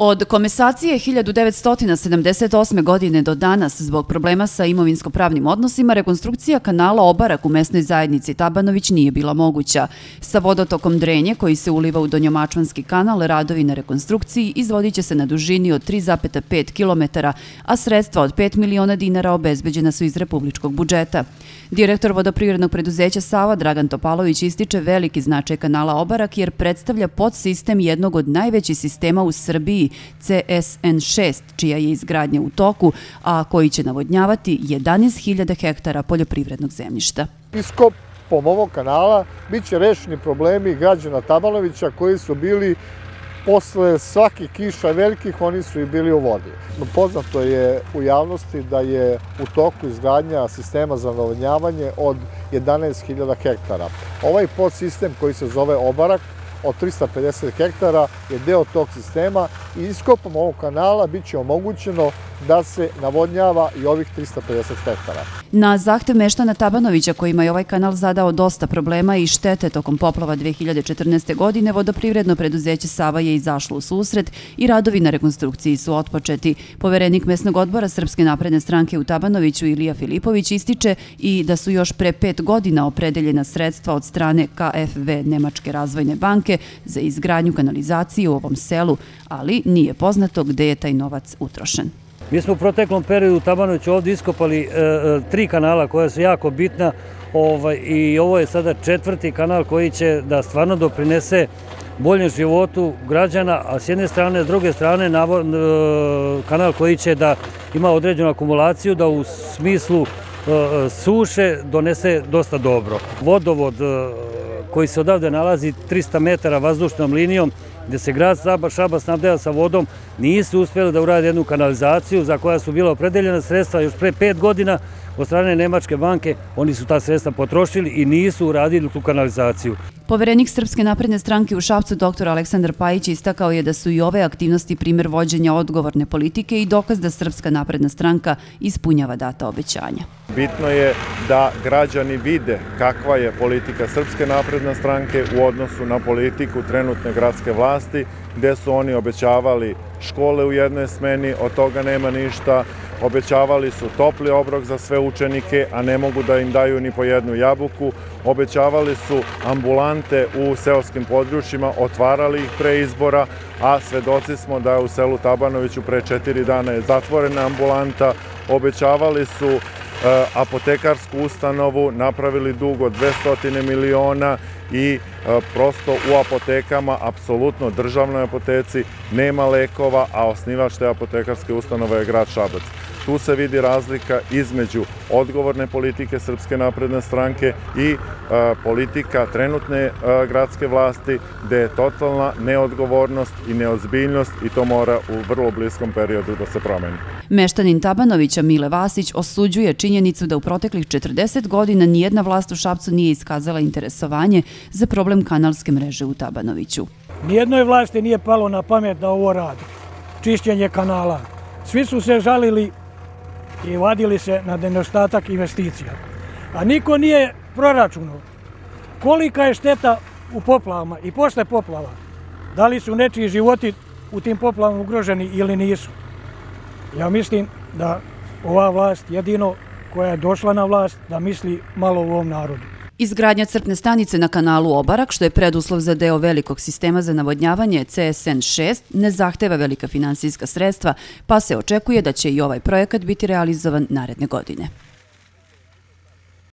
Od komesacije 1978. godine do danas zbog problema sa imovinsko-pravnim odnosima, rekonstrukcija kanala Obarak u mesnoj zajednici Tabanović nije bila moguća. Sa vodotokom Drenje, koji se uliva u Donjomačvanski kanal, radovi na rekonstrukciji izvodit će se na dužini od 3,5 km, a sredstva od 5 miliona dinara obezbeđena su iz republičkog budžeta. Direktor vodoprivrednog preduzeća Sava, Dragan Topalović, ističe veliki značaj kanala Obarak jer predstavlja podsistem jednog od najvećih sistema u Srbiji CSN6, čija je izgradnja u toku, a koji će navodnjavati 11.000 hektara poljoprivrednog zemljišta. Iskopom ovog kanala bit će rešeni problemi građana Tabanovića koji su bili posle svakih kiša velikih, oni su i bili u vodi. Poznato je u javnosti da je u toku izgradnja sistema za navodnjavanje od 11.000 hektara. Ovaj podsistem koji se zove Obarak, od 350 hektara je deo tog sistema i iskopom ovog kanala bit će omogućeno da se navodnjava i ovih 350 hektara. Na zahtev Meštana Tabanovića, kojima je ovaj kanal zadao dosta problema i štete tokom poplava 2014. godine, vodoprivredno preduzeće Sava je izašlo u susret i radovi na rekonstrukciji su otpočeti. Poverenik mesnog odbora Srpske napredne stranke u Tabanoviću Ilija Filipović ističe i da su još pre pet godina opredeljena sredstva od strane KFV Nemačke razvojne banke za izgradnju kanalizacije u ovom selu, ali nije poznato gde je taj novac utrošen. Mi smo u proteklom periodu u Tabanoviću ovdje iskopali e, e, tri kanala koja su jako bitna ovaj, i ovo je sada četvrti kanal koji će da stvarno doprinese boljem životu građana, a s jedne strane, s druge strane, e, kanal koji će da ima određenu akumulaciju, da u smislu e, e, suše donese dosta dobro. Vodovod koji se odavde nalazi 300 metara vazdušnom linijom, gdje se grad Šaba snabdeva sa vodom, nisu uspjeli da urade jednu kanalizaciju za koja su bila opredeljena sredstva još pre pet godina od strane Nemačke banke. Oni su ta sredstva potrošili i nisu uradili tu kanalizaciju. Poverenik Srpske napredne stranke u Šapcu, dr. Aleksandar Pajić, istakao je da su i ove aktivnosti primjer vođenja odgovorne politike i dokaz da Srpska napredna stranka ispunjava data obećanja. Bitno je da građani vide kakva je politika Srpske napredne stranke u odnosu na politiku trenutne gradske vlasti, gde su oni obećavali škole u jednoj smeni, od toga nema ništa, obećavali su topli obrok za sve učenike, a ne mogu da im daju ni po jednu jabuku, obećavali su ambulante u seoskim područjima, otvarali ih pre izbora, a svedoci smo da je u selu Tabanoviću pre četiri dana je zatvorena ambulanta, obećavali su E, apotekarsku ustanovu, napravili dug od 200 miliona i e, prosto u apotekama, apsolutno državnoj apoteci, nema lekova, a osnivač te apotekarske ustanove je grad Šabac tu se vidi razlika između odgovorne politike Srpske napredne stranke i e, politika trenutne gradske vlasti, gde je totalna neodgovornost i neozbiljnost i to mora u vrlo bliskom periodu da se promeni. Meštanin Tabanovića Mile Vasić osuđuje činjenicu da u proteklih 40 godina nijedna vlast u Šapcu nije iskazala interesovanje za problem kanalske mreže u Tabanoviću. Nijednoj vlasti nije palo na pamet da ovo radi. Čišćenje kanala. Svi su se žalili i vadili se na denostatak investicija. A niko nije proračunao kolika je šteta u poplavama i posle poplava. Da li su nečiji životi u tim poplavama ugroženi ili nisu. Ja mislim da ova vlast jedino koja je došla na vlast da misli malo u ovom narodu. Izgradnja crpne stanice na kanalu Obarak, što je preduslov za deo velikog sistema za navodnjavanje CSN6, ne zahteva velika finansijska sredstva, pa se očekuje da će i ovaj projekat biti realizovan naredne godine.